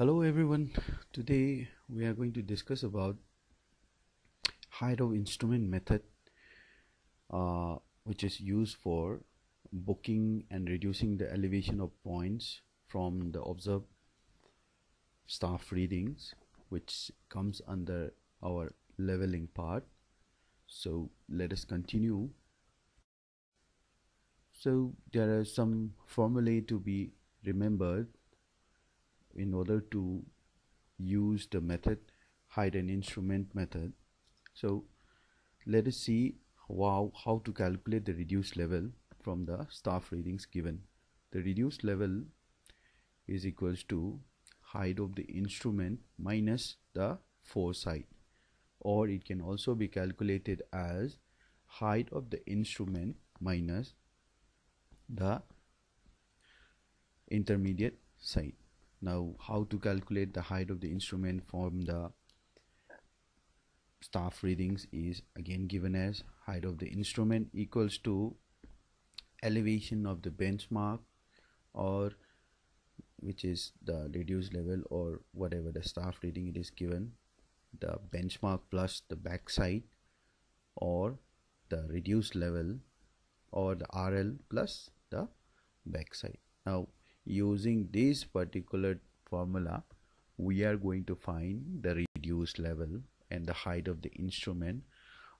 Hello everyone. Today we are going to discuss about of instrument method uh, which is used for booking and reducing the elevation of points from the observed staff readings which comes under our leveling part. So let us continue. So there are some formulae to be remembered in order to use the method height and instrument method. So let us see how, how to calculate the reduced level from the staff readings given. The reduced level is equals to height of the instrument minus the foresight. Or it can also be calculated as height of the instrument minus the intermediate sight now how to calculate the height of the instrument from the staff readings is again given as height of the instrument equals to elevation of the benchmark or which is the reduced level or whatever the staff reading it is given the benchmark plus the backsight or the reduced level or the RL plus the backsight. Now using this particular formula we are going to find the reduced level and the height of the instrument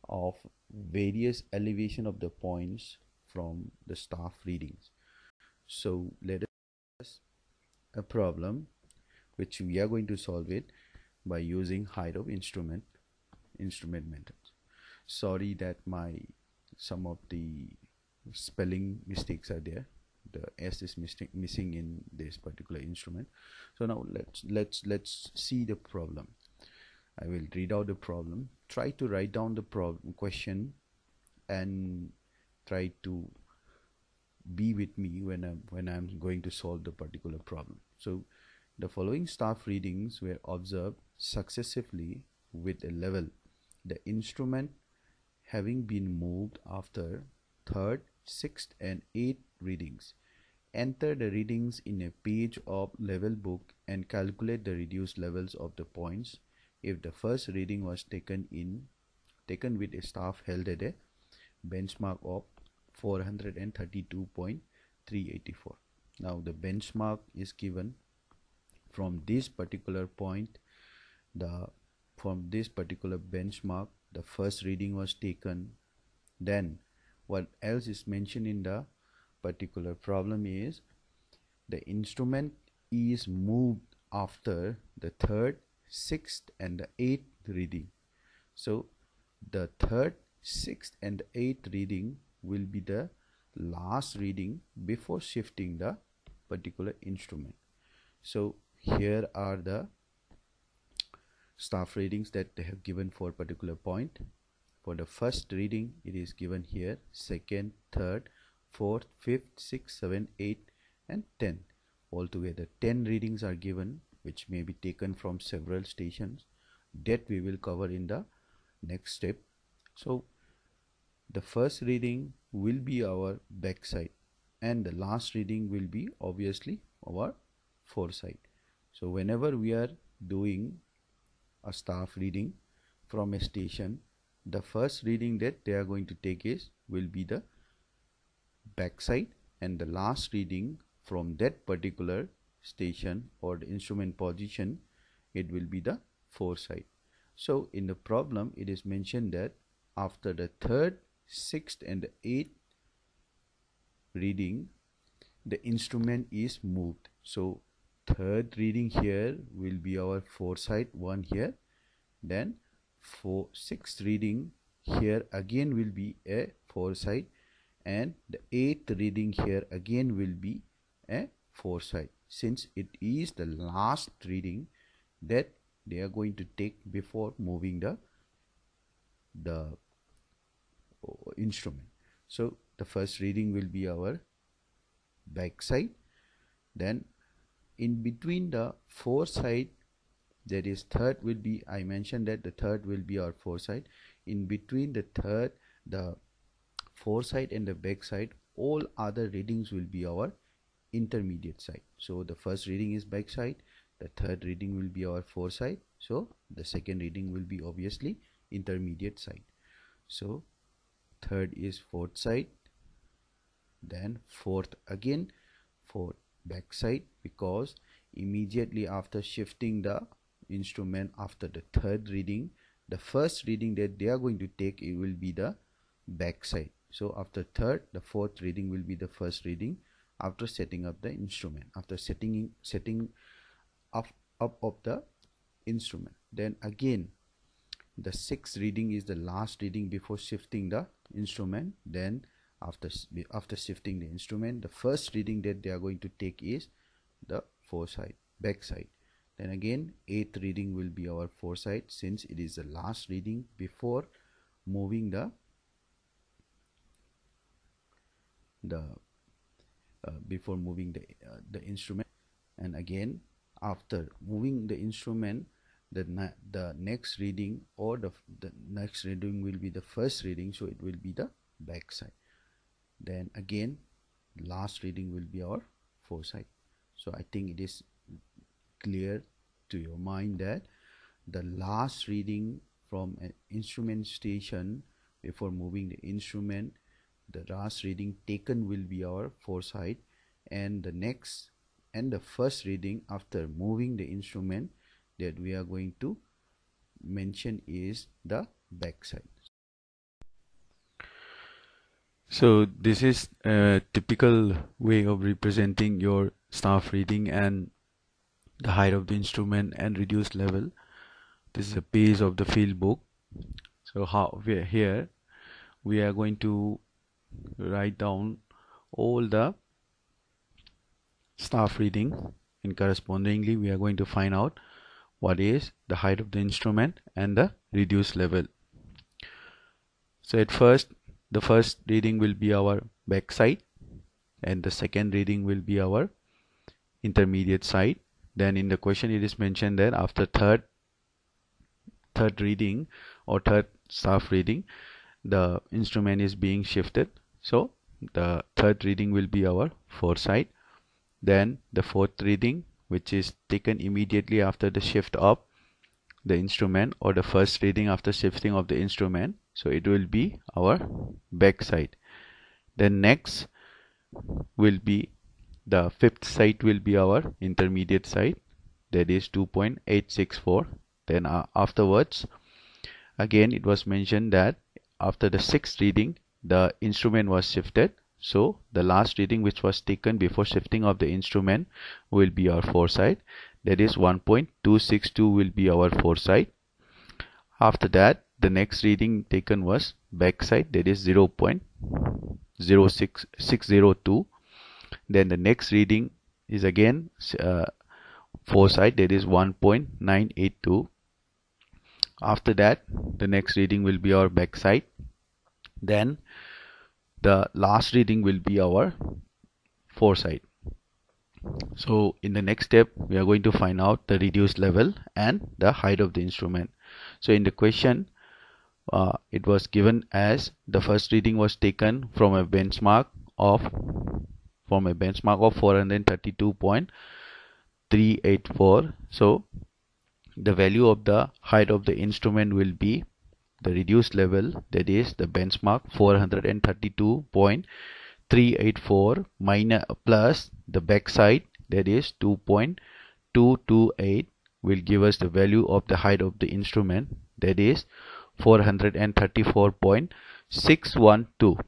of various elevation of the points from the staff readings. So let us a problem which we are going to solve it by using height of instrument instrument methods. Sorry that my some of the spelling mistakes are there the s is missing missing in this particular instrument. So now let's let's let's see the problem. I will read out the problem try to write down the problem question and try to be with me when i'm when i'm going to solve the particular problem. So the following staff readings were observed successively with a level. The instrument having been moved after third sixth and eighth readings Enter the readings in a page of level book and calculate the reduced levels of the points. If the first reading was taken in taken with a staff held at a benchmark of 432.384 now the benchmark is given from this particular point the from this particular benchmark the first reading was taken then what else is mentioned in the particular problem is the instrument is moved after the third sixth and the eighth reading. So the third sixth and eighth reading will be the last reading before shifting the particular instrument. So here are the staff readings that they have given for particular point. For the first reading it is given here second third fourth, fifth, sixth, seventh, eighth, and 10. Altogether, 10 readings are given, which may be taken from several stations. That we will cover in the next step. So, the first reading will be our backsight, and the last reading will be obviously our foresight. So, whenever we are doing a staff reading from a station, the first reading that they are going to take is will be the backsight and the last reading from that particular station or the instrument position it will be the foresight. So in the problem it is mentioned that after the third sixth and the eighth reading the instrument is moved. So third reading here will be our foresight one here. Then for sixth reading here again will be a foresight and the eighth reading here again will be a foresight. Since it is the last reading that they are going to take before moving the the uh, instrument. So the first reading will be our backsight. Then in between the foresight that is third will be i mentioned that the third will be our foresight. In between the third the foresight and the back sight all other readings will be our intermediate sight. So the first reading is back sight the third reading will be our foresight so the second reading will be obviously intermediate sight. So third is foresight then fourth again for back sight because immediately after shifting the instrument after the third reading the first reading that they are going to take it will be the back sight so after third the fourth reading will be the first reading after setting up the instrument. After setting setting up up of the instrument. Then again the sixth reading is the last reading before shifting the instrument. Then after after shifting the instrument the first reading that they are going to take is the foresight back sight then again eighth reading will be our foresight since it is the last reading before moving the the uh, before moving the uh, the instrument. And again after moving the instrument the the next reading or the the next reading will be the first reading so it will be the back sight. Then again last reading will be our foresight. So i think it is clear to your mind that the last reading from an instrument station before moving the instrument the last reading taken will be our foresight and the next and the first reading after moving the instrument that we are going to mention is the backsight. So this is a typical way of representing your staff reading and the height of the instrument and reduced level. This is a page of the field book. So how we are here we are going to write down all the staff reading. And correspondingly we are going to find out what is the height of the instrument and the reduced level. So at first the first reading will be our back sight and the second reading will be our intermediate sight. Then in the question it is mentioned that after third third reading or third staff reading the instrument is being shifted. So the third reading will be our foresight. Then the fourth reading which is taken immediately after the shift of the instrument or the first reading after shifting of the instrument. So it will be our back sight then next will be the fifth side will be our intermediate sight. That is 2.864 then uh, afterwards again it was mentioned that after the sixth reading the instrument was shifted. So the last reading which was taken before shifting of the instrument will be our foresight. That is 1.262 will be our foresight. After that the next reading taken was backsight. That is 0.06602 then the next reading is again uh, foresight. That is 1.982 after that the next reading will be our backsight. Then the last reading will be our foresight so in the next step we are going to find out the reduced level and the height of the instrument. So in the question uh, it was given as the first reading was taken from a benchmark of from a benchmark of 432.384 so the value of the height of the instrument will be the reduced level that is the benchmark 432.384 minus plus the backsight that is 2.228 will give us the value of the height of the instrument that is 434.612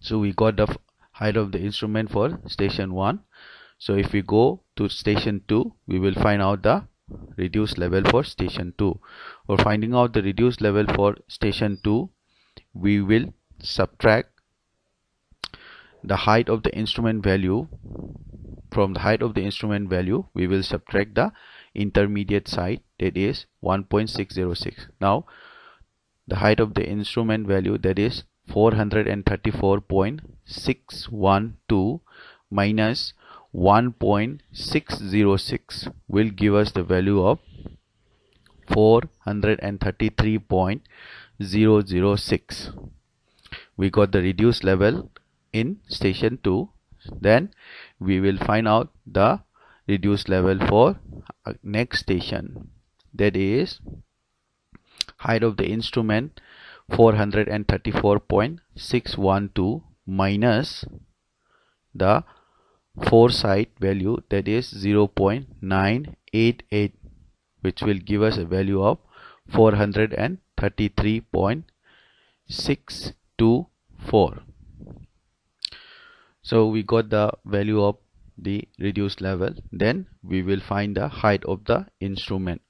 so we got the height of the instrument for station 1 so if we go to station 2 we will find out the reduced level for station 2 for finding out the reduced level for station 2 we will subtract the height of the instrument value. From the height of the instrument value we will subtract the intermediate sight that is 1.606 now the height of the instrument value that is 434.612 minus 1.606 will give us the value of 433.006 we got the reduced level in station 2 then we will find out the reduced level for uh, next station. That is height of the instrument 434.612 minus the foresight value that is 0.988 which will give us a value of 433.624 so we got the value of the reduced level. Then we will find the height of the instrument.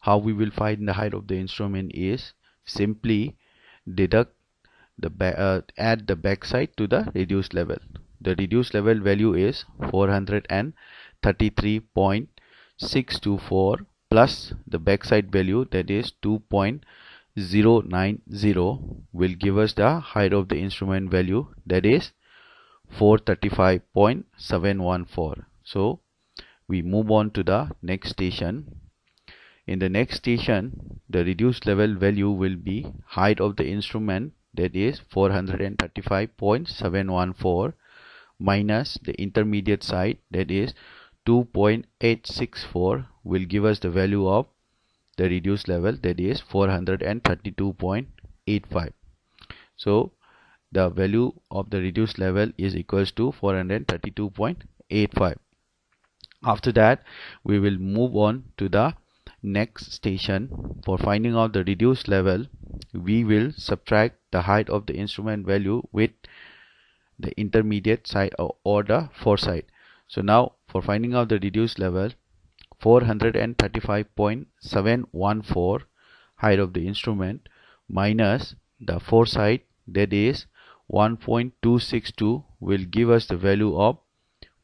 How we will find the height of the instrument is simply deduct the uh, add the backsight to the reduced level the reduced level value is 433.624 plus the backsight value that is 2.090 will give us the height of the instrument value that is 435.714 so we move on to the next station. In the next station the reduced level value will be height of the instrument that is 435.714 minus the intermediate sight that is 2.864 will give us the value of the reduced level that is 432.85 so the value of the reduced level is equals to 432.85 after that we will move on to the next station. For finding out the reduced level we will subtract the height of the instrument value with the intermediate sight or the foresight so now for finding out the reduced level 435.714 height of the instrument minus the foresight that is 1.262 will give us the value of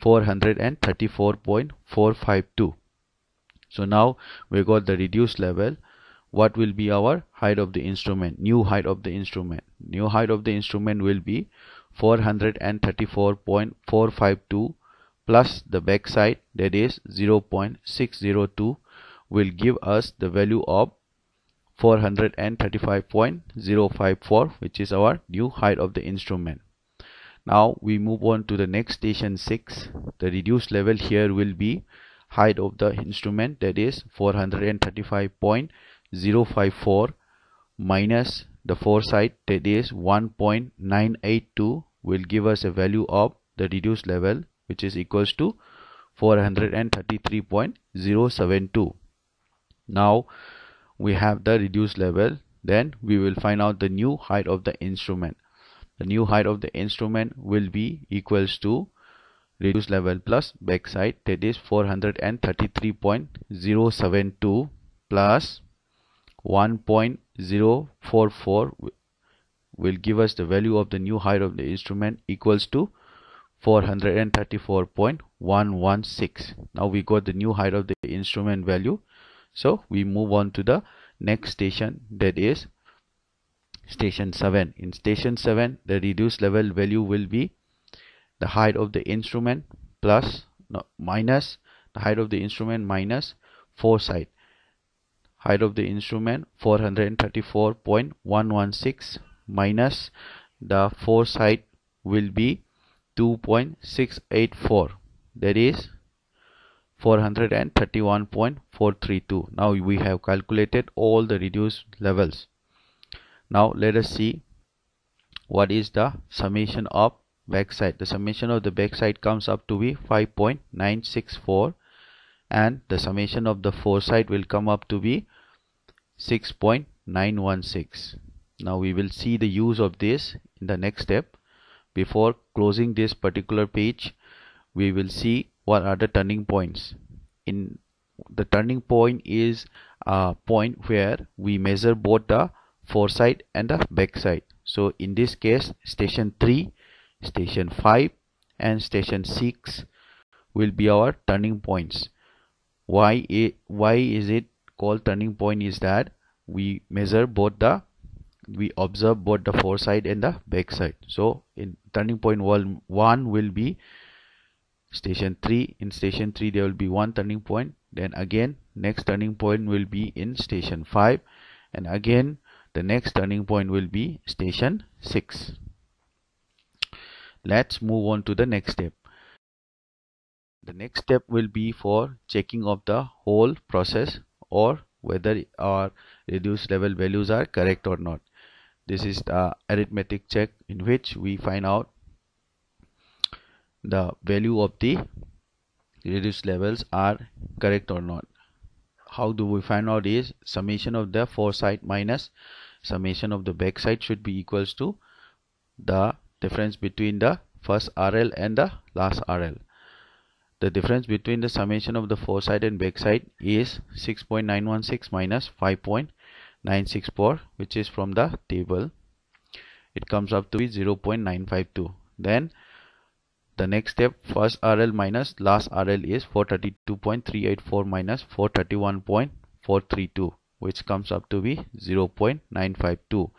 434.452 so now we got the reduced level. What will be our height of the instrument? New height of the instrument. New height of the instrument will be 434.452 plus the backsight that is 0.602 will give us the value of 435.054 which is our new height of the instrument. Now we move on to the next station 6 the reduced level here will be height of the instrument that is 435.054 minus the foresight that is 1.982 will give us a value of the reduced level which is equals to 433.072 now we have the reduced level then we will find out the new height of the instrument. The new height of the instrument will be equals to reduced level plus backsight that is 433.072 plus 1.044 will give us the value of the new height of the instrument equals to 434.116 now we got the new height of the instrument value. So we move on to the next station that is station 7 in station 7 the reduced level value will be the height of the instrument plus no, minus the height of the instrument minus foresight height of the instrument 434.116 minus the foresight will be 2.684 that is 431.432 now we have calculated all the reduced levels. Now let us see what is the summation of backsight. The summation of the backsight comes up to be 5.964 and the summation of the foresight will come up to be 6.916 now we will see the use of this in the next step. Before closing this particular page we will see what are the turning points. In the turning point is a point where we measure both the foresight and the backsight so in this case station 3 station 5 and station 6 will be our turning points why it, why is it called turning point is that we measure both the we observe both the foresight and the backsight. So in turning point one will be station 3 in station 3 there will be one turning point. Then again next turning point will be in station 5 and again the next turning point will be station 6 let's move on to the next step the next step will be for checking of the whole process or whether our reduced level values are correct or not. This is the arithmetic check in which we find out the value of the reduced levels are correct or not. How do we find out is summation of the foresight minus summation of the backsight should be equals to the difference between the first RL and the last RL the difference between the summation of the foresight and backsight is 6.916 minus 5.964 which is from the table. It comes up to be 0.952 then the next step first RL minus last RL is 432.384 minus 431.432 which comes up to be 0.952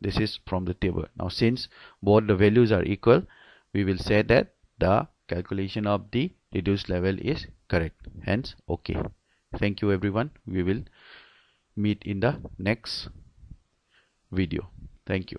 this is from the table. Now since both the values are equal we will say that the calculation of the reduced level is correct. Hence okay. Thank you everyone. We will meet in the next video. Thank you